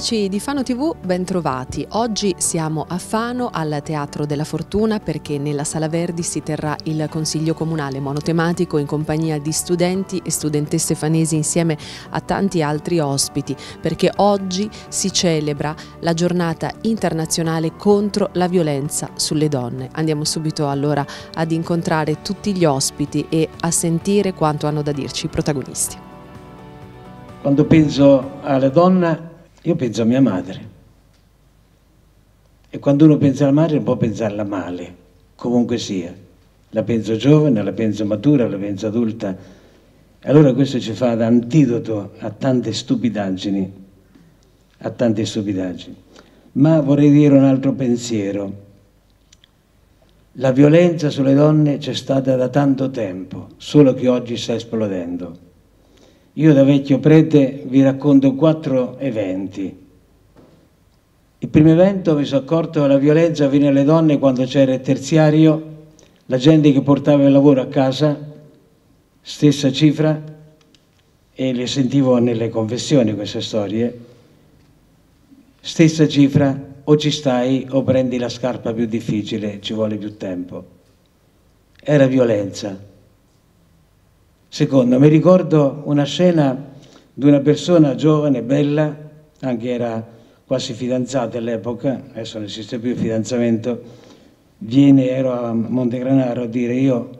Amici di Fano TV, bentrovati. Oggi siamo a Fano al Teatro della Fortuna perché nella Sala Verdi si terrà il Consiglio Comunale monotematico in compagnia di studenti e studentesse fanesi insieme a tanti altri ospiti perché oggi si celebra la giornata internazionale contro la violenza sulle donne. Andiamo subito allora ad incontrare tutti gli ospiti e a sentire quanto hanno da dirci i protagonisti. Quando penso alla donna io penso a mia madre. E quando uno pensa alla madre può pensarla male, comunque sia. La penso giovane, la penso matura, la penso adulta. Allora questo ci fa da antidoto a tante stupidaggini, a tante stupidaggini. Ma vorrei dire un altro pensiero. La violenza sulle donne c'è stata da tanto tempo, solo che oggi sta esplodendo. Io da vecchio prete vi racconto quattro eventi. Il primo evento mi sono accorto che la violenza avviene alle donne quando c'era il terziario, la gente che portava il lavoro a casa, stessa cifra, e le sentivo nelle confessioni queste storie, stessa cifra, o ci stai o prendi la scarpa più difficile, ci vuole più tempo. Era violenza. Secondo, mi ricordo una scena di una persona giovane, bella, anche era quasi fidanzata all'epoca, adesso non esiste più il fidanzamento, viene, ero a Montegranaro a dire io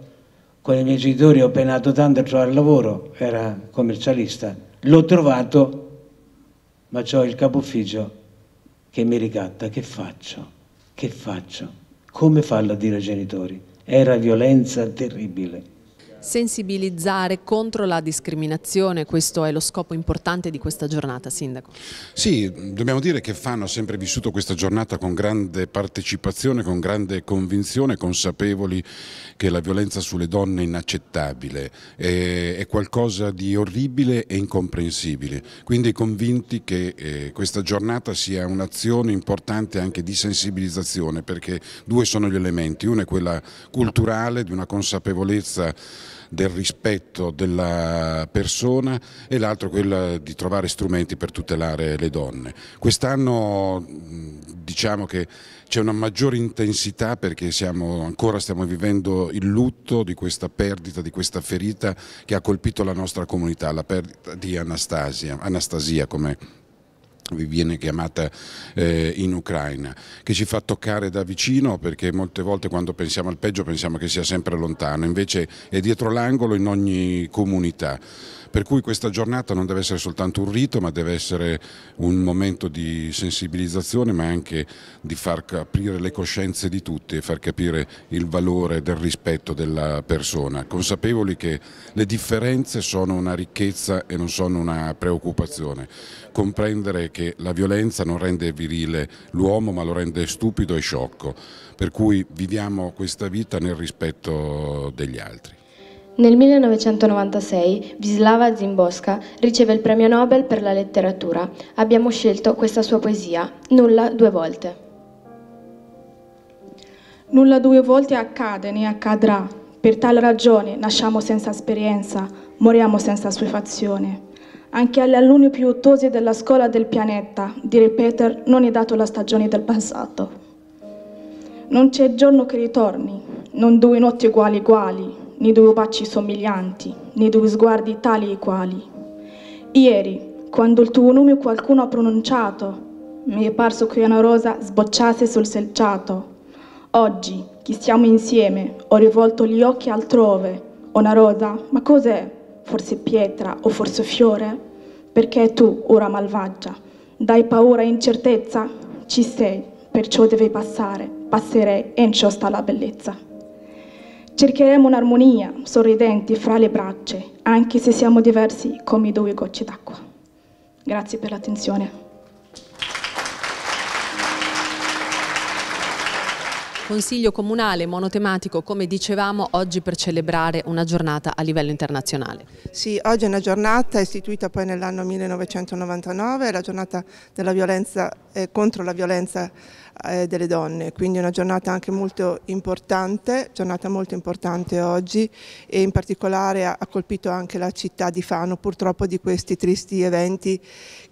con i miei genitori ho penato tanto a trovare lavoro, era commercialista, l'ho trovato, ma ho il capo ufficio che mi ricatta, che faccio? Che faccio? Come farlo a dire ai genitori? Era violenza terribile sensibilizzare contro la discriminazione, questo è lo scopo importante di questa giornata, Sindaco. Sì, dobbiamo dire che Fano ha sempre vissuto questa giornata con grande partecipazione, con grande convinzione, consapevoli che la violenza sulle donne è inaccettabile, è, qualcosa di orribile e incomprensibile, quindi convinti che eh, questa giornata sia un'azione importante anche di sensibilizzazione, perché due sono gli elementi, uno è quella culturale di una consapevolezza del rispetto della persona e l'altro quello di trovare strumenti per tutelare le donne. Quest'anno diciamo che c'è una maggiore intensità perché siamo, ancora stiamo vivendo il lutto di questa perdita, di questa ferita che ha colpito la nostra comunità, la perdita di Anastasia, Anastasia come vi viene chiamata eh, in Ucraina, che ci fa toccare da vicino perché molte volte quando pensiamo al peggio pensiamo che sia sempre lontano, invece è dietro l'angolo in ogni comunità. Per cui questa giornata non deve essere soltanto un rito, ma deve essere un momento di sensibilizzazione, ma anche di far aprire le coscienze di tutti e far capire il valore del rispetto della persona, consapevoli che le differenze sono una ricchezza e non sono una preoccupazione. Comprendere che la violenza non rende virile l'uomo, ma lo rende stupido e sciocco. Per cui viviamo questa vita nel rispetto degli altri. Nel 1996 Wisława Zimborska riceve il premio Nobel per la letteratura. Abbiamo scelto questa sua poesia, Nulla due volte. Nulla due volte accade né accadrà. Per tale ragione nasciamo senza esperienza, moriamo senza assuefazione. Anche agli alunni più ottosi della scuola del pianeta, di ripetere non è dato la stagione del passato. Non c'è giorno che ritorni, non due notti uguali uguali, né due baci somiglianti, né due sguardi tali e quali. Ieri, quando il tuo nome qualcuno ha pronunciato, mi è parso che una rosa sbocciasse sul selciato. Oggi, che stiamo insieme, ho rivolto gli occhi altrove. Una rosa, ma cos'è? Forse pietra o forse fiore? Perché tu, ora malvagia, dai paura e incertezza? Ci sei, perciò devi passare, passerei e in ciò sta la bellezza. Cercheremo un'armonia sorridenti fra le braccia, anche se siamo diversi come i due gocce d'acqua. Grazie per l'attenzione. Consiglio comunale monotematico, come dicevamo, oggi per celebrare una giornata a livello internazionale. Sì, oggi è una giornata istituita poi nell'anno 1999, la giornata della violenza, eh, contro la violenza eh, delle donne, quindi una giornata anche molto importante, giornata molto importante oggi e in particolare ha, ha colpito anche la città di Fano. Purtroppo di questi tristi eventi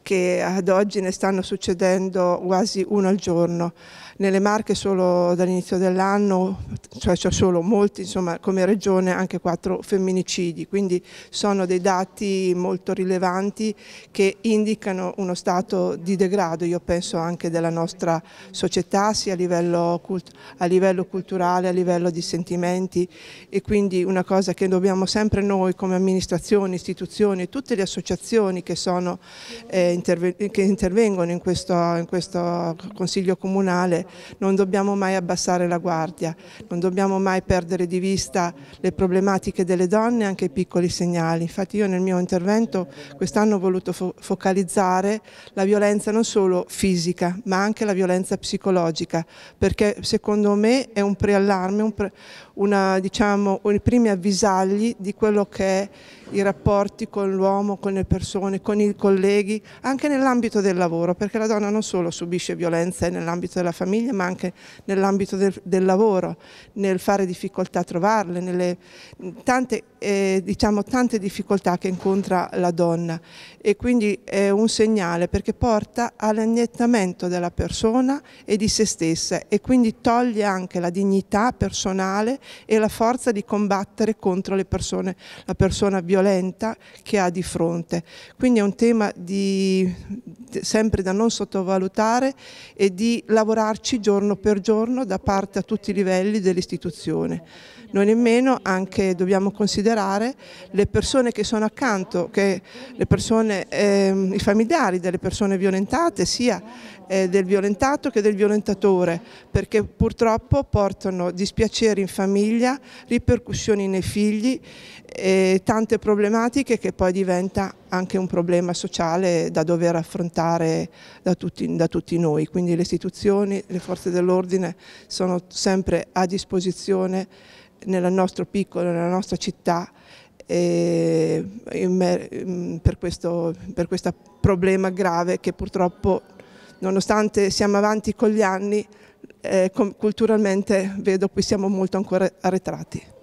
che ad oggi ne stanno succedendo quasi uno al giorno. Nelle Marche solo dall'inizio dell'anno, cioè c'è solo molti, insomma come regione anche quattro femminicidi, quindi sono dei dati molto rilevanti che indicano uno stato di degrado, io penso anche della nostra società, sia a livello, a livello culturale, a livello di sentimenti e quindi una cosa che dobbiamo sempre noi come amministrazioni, istituzioni, tutte le associazioni che, sono, eh, interve che intervengono in questo, in questo Consiglio Comunale non dobbiamo mai abbassare la guardia, non dobbiamo mai perdere di vista le problematiche delle donne e anche i piccoli segnali. Infatti io nel mio intervento quest'anno ho voluto fo focalizzare la violenza non solo fisica ma anche la violenza psicologica perché secondo me è un preallarme, un pre una, diciamo, i primi avvisagli di quello che è i rapporti con l'uomo, con le persone, con i colleghi, anche nell'ambito del lavoro, perché la donna non solo subisce violenza nell'ambito della famiglia, ma anche nell'ambito del, del, lavoro, nel fare difficoltà a trovarle, nelle tante, eh, diciamo, tante difficoltà che incontra la donna. E quindi è un segnale perché porta all'annientamento della persona e di se stessa e quindi toglie anche la dignità personale e la forza di combattere contro le persone, la persona violenta che ha di fronte. Quindi è un tema di, sempre da non sottovalutare e di lavorarci giorno per giorno da parte a tutti i livelli dell'istituzione. Noi nemmeno anche dobbiamo considerare le persone che sono accanto, che persone, eh, i familiari delle persone violentate, sia eh, del violentato che del violentatore, perché purtroppo portano dispiaceri in famiglia, ripercussioni nei figli e tante problematiche che poi diventa anche un problema sociale da dover affrontare da tutti, da tutti noi. Quindi le istituzioni, le forze dell'ordine sono sempre a disposizione nel nostro piccolo, nella nostra città per questo, per questo problema grave che purtroppo nonostante siamo avanti con gli anni eh, culturalmente vedo qui siamo molto ancora arretrati.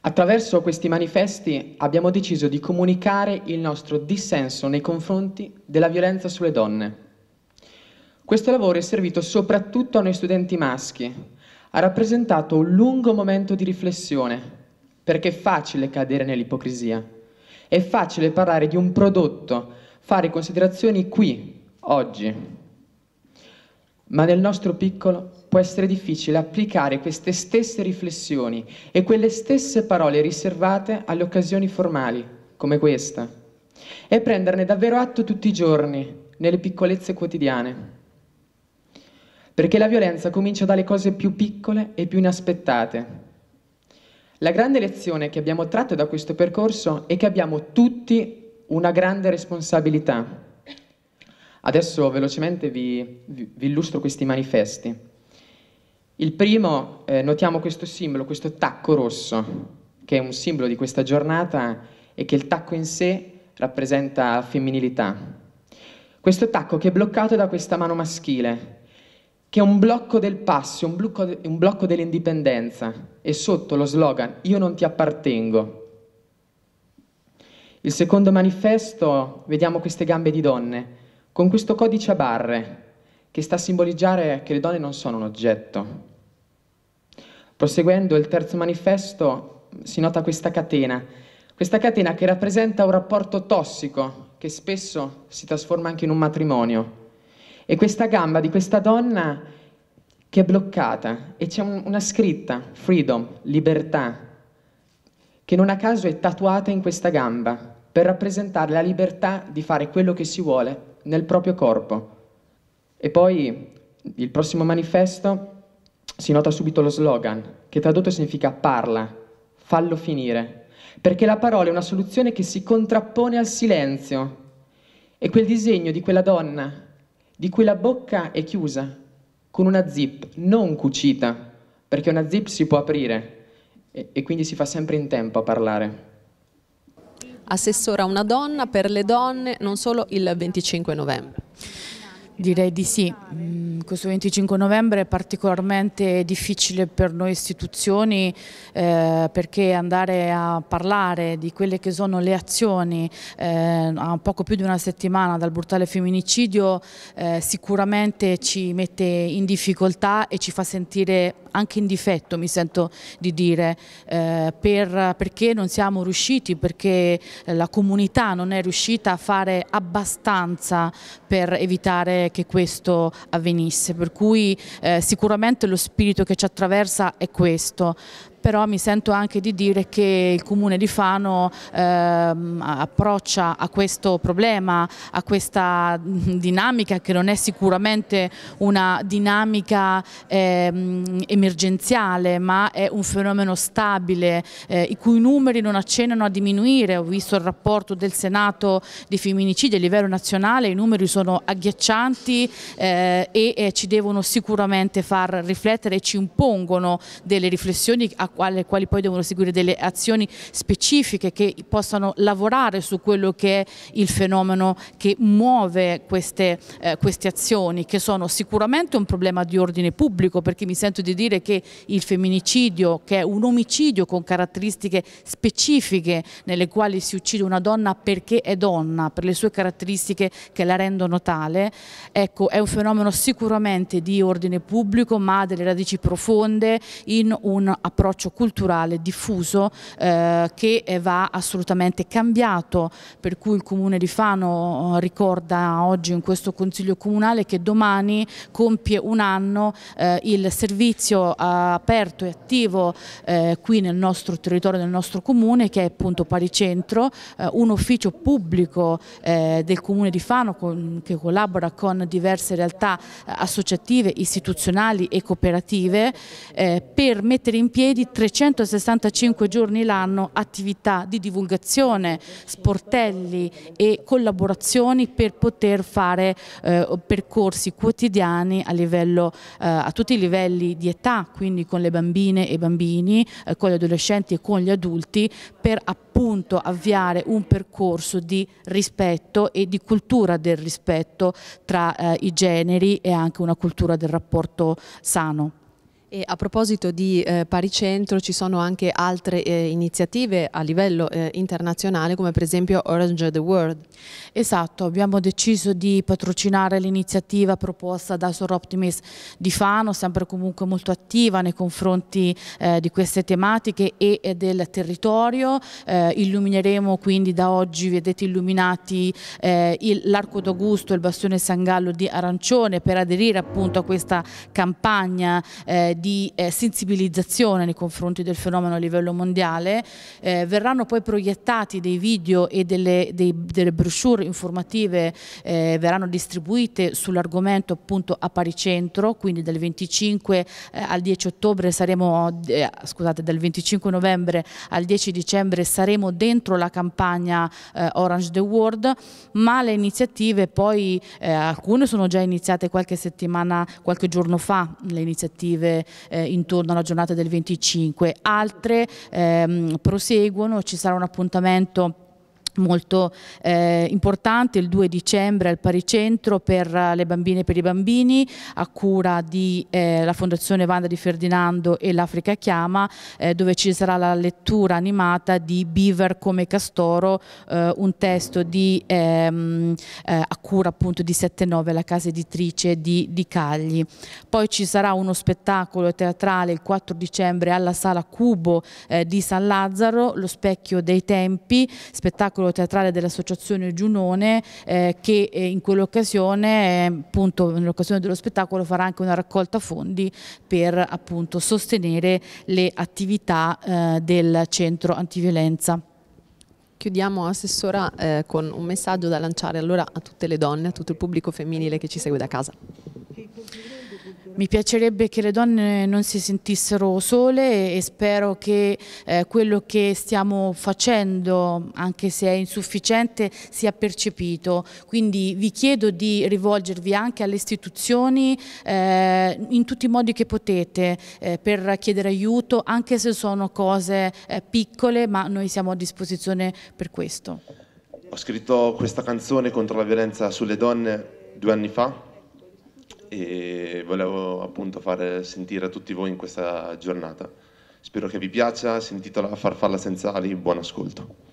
Attraverso questi manifesti abbiamo deciso di comunicare il nostro dissenso nei confronti della violenza sulle donne. Questo lavoro è servito soprattutto a noi studenti maschi, ha rappresentato un lungo momento di riflessione, perché è facile cadere nell'ipocrisia, è facile parlare di un prodotto, fare considerazioni qui, oggi, ma nel nostro piccolo può essere difficile applicare queste stesse riflessioni e quelle stesse parole riservate alle occasioni formali, come questa, e prenderne davvero atto tutti i giorni, nelle piccolezze quotidiane perché la violenza comincia dalle cose più piccole e più inaspettate. La grande lezione che abbiamo tratto da questo percorso è che abbiamo tutti una grande responsabilità. Adesso velocemente vi, vi, vi illustro questi manifesti. Il primo, eh, notiamo questo simbolo, questo tacco rosso, che è un simbolo di questa giornata e che il tacco in sé rappresenta femminilità. Questo tacco che è bloccato da questa mano maschile, che è un blocco del passo, un blocco, un blocco dell'indipendenza e sotto lo slogan Io non ti appartengo. Il secondo manifesto, vediamo queste gambe di donne, con questo codice a barre, che sta a simboleggiare che le donne non sono un oggetto. Proseguendo il terzo manifesto, si nota questa catena, questa catena che rappresenta un rapporto tossico che spesso si trasforma anche in un matrimonio. E questa gamba di questa donna che è bloccata e c'è un, una scritta, freedom, libertà, che non a caso è tatuata in questa gamba per rappresentare la libertà di fare quello che si vuole nel proprio corpo. E poi il prossimo manifesto si nota subito lo slogan, che tradotto significa parla, fallo finire, perché la parola è una soluzione che si contrappone al silenzio. E quel disegno di quella donna di cui la bocca è chiusa con una zip non cucita, perché una zip si può aprire e, e quindi si fa sempre in tempo a parlare. Assessora una donna per le donne non solo il 25 novembre. Direi di sì. Mm, questo 25 novembre è particolarmente difficile per noi istituzioni eh, perché andare a parlare di quelle che sono le azioni eh, a poco più di una settimana dal brutale femminicidio eh, sicuramente ci mette in difficoltà e ci fa sentire anche in difetto, mi sento di dire, eh, per, perché non siamo riusciti, perché la comunità non è riuscita a fare abbastanza per evitare che questo avvenisse, per cui eh, sicuramente lo spirito che ci attraversa è questo però mi sento anche di dire che il Comune di Fano ehm, approccia a questo problema, a questa dinamica che non è sicuramente una dinamica ehm, emergenziale ma è un fenomeno stabile eh, i cui numeri non accennano a diminuire, ho visto il rapporto del Senato di femminicidi a livello nazionale, i numeri sono agghiaccianti eh, e eh, ci devono sicuramente far riflettere e ci impongono delle riflessioni a quale, quali poi devono seguire delle azioni specifiche che possano lavorare su quello che è il fenomeno che muove queste, eh, queste azioni, che sono sicuramente un problema di ordine pubblico, perché mi sento di dire che il femminicidio, che è un omicidio con caratteristiche specifiche nelle quali si uccide una donna perché è donna, per le sue caratteristiche che la rendono tale, ecco, è un fenomeno sicuramente di ordine pubblico, ma ha delle radici profonde in un approccio approccio culturale diffuso eh, che va assolutamente cambiato, per cui il Comune di Fano eh, ricorda oggi in questo Consiglio Comunale che domani compie un anno eh, il servizio aperto e attivo eh, qui nel nostro territorio, nel nostro Comune, che è appunto Paricentro, eh, un ufficio pubblico eh, del Comune di Fano con, che collabora con diverse realtà associative, istituzionali e cooperative per mettere in piedi 365 giorni l'anno attività di divulgazione, sportelli e collaborazioni per poter fare eh, percorsi quotidiani a, livello, eh, a tutti i livelli di età, quindi con le bambine e i bambini, eh, con gli adolescenti e con gli adulti, per appunto avviare un percorso di rispetto e di cultura del rispetto tra eh, i generi e anche una cultura del rapporto sano. E a proposito di eh, Paricentro ci sono anche altre eh, iniziative a livello eh, internazionale come per esempio Orange the World. Esatto, abbiamo deciso di patrocinare l'iniziativa proposta da Sor Optimis di Fano, sempre comunque molto attiva nei confronti eh, di queste tematiche e, e del territorio. Eh, illumineremo quindi da oggi, vedete illuminati eh, l'Arco d'Augusto e il Bastione San Gallo di Arancione per aderire appunto a questa campagna di eh, sensibilizzazione nei confronti del fenomeno a livello mondiale, eh, verranno poi proiettati dei video e delle, dei, delle brochure informative, eh, verranno distribuite sull'argomento appunto a Paricentro, quindi dal 25 eh, al 10 ottobre saremo, scusate, dal 25 novembre al 10 dicembre saremo dentro la campagna Orange the World, ma le iniziative poi, alcune sono già iniziate qualche settimana, qualche giorno fa, le iniziative eh, intorno alla giornata del 25, altre ehm, proseguono, ci sarà un appuntamento molto eh, importante. Il 2 dicembre al Paricentro per le bambine e per i bambini a cura di eh, Fondazione Vanda di Ferdinando e l'Africa Chiama eh, dove ci sarà la lettura animata di Beaver come Castoro eh, un testo di, ehm, eh, a cura appunto di 7-9 la casa editrice di, di Cagli. Poi ci sarà uno spettacolo teatrale il 4 dicembre alla Sala Cubo eh, di San Lazzaro lo specchio dei tempi spettacolo teatrale dell'associazione Giunone eh, che eh, in quell'occasione, eh, appunto nell'occasione dello spettacolo farà anche una raccolta fondi per appunto sostenere le attività eh, del centro antiviolenza. Chiudiamo Assessora eh, con un messaggio da lanciare allora a tutte le donne, a tutto il pubblico femminile che ci segue da casa. Mi piacerebbe che le donne non si sentissero sole e spero che eh, quello che stiamo facendo, anche se è insufficiente, sia percepito. Quindi vi chiedo di rivolgervi anche alle istituzioni eh, in tutti i modi che potete eh, per chiedere aiuto, anche se sono cose eh, piccole, ma noi siamo a disposizione per questo. Ho scritto questa canzone contro la violenza sulle donne due anni fa e volevo appunto far sentire a tutti voi in questa giornata. Spero che vi piaccia, si intitola Farfalla senza ali, buon ascolto.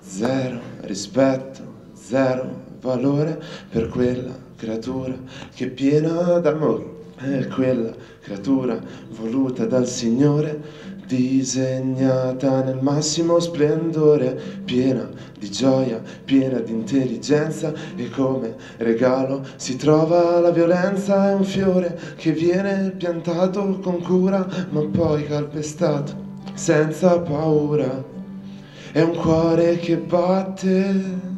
Zero rispetto, zero valore per quella creatura che è piena d'amore, è quella creatura voluta dal Signore disegnata nel massimo splendore, piena di gioia, piena di intelligenza e come regalo si trova la violenza, è un fiore che viene piantato con cura ma poi calpestato senza paura, è un cuore che batte,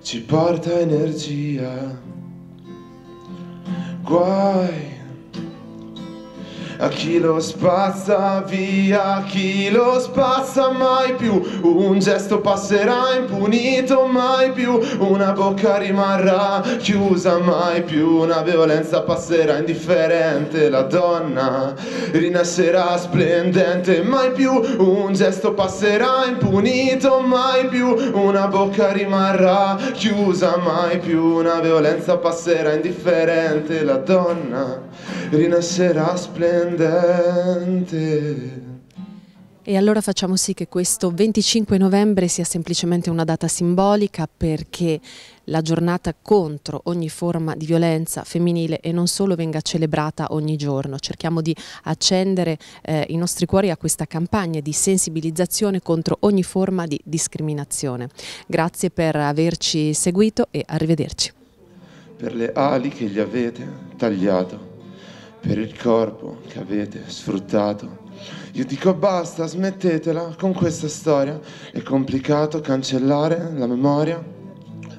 ci porta energia, guai a chi lo spazza via, a chi lo spazza mai più, un gesto passerà impunito mai più, una bocca rimarrà chiusa mai più, una violenza passerà indifferente, la donna rinascerà splendente mai più, un gesto passerà impunito mai più, una bocca rimarrà chiusa mai più, una violenza passerà indifferente, la donna rinascerà splendente splendente. E allora facciamo sì che questo 25 novembre sia semplicemente una data simbolica perché la giornata contro ogni forma di violenza femminile e non solo venga celebrata ogni giorno. Cerchiamo di accendere eh, i nostri cuori a questa campagna di sensibilizzazione contro ogni forma di discriminazione. Grazie per averci seguito e arrivederci. Per le ali che gli avete tagliato per il corpo che avete sfruttato. Io dico basta, smettetela con questa storia. È complicato cancellare la memoria.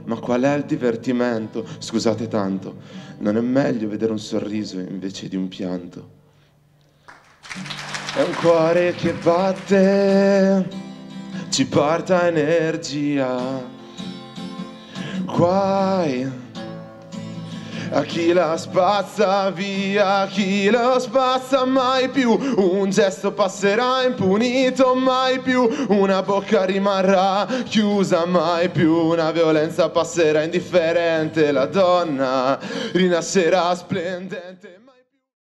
Ma qual è il divertimento? Scusate tanto, non è meglio vedere un sorriso invece di un pianto. È un cuore che batte, ci porta energia. Guai a chi la spazza via, a chi la spazza mai più, un gesto passerà impunito mai più, una bocca rimarrà chiusa mai più, una violenza passerà indifferente, la donna rinascerà splendente.